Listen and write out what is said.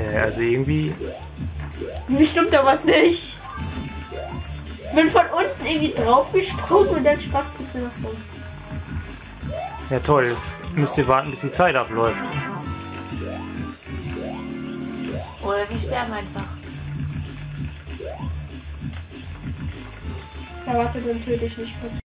Hä, also irgendwie. Mir stimmt da was nicht. Bin von unten irgendwie drauf gesprungen und dann spackt sie nach oben. Ja toll, jetzt müsst ihr warten, bis die Zeit abläuft. Oder wir sterben einfach. Ja, warte, dann töte ich mich kurz.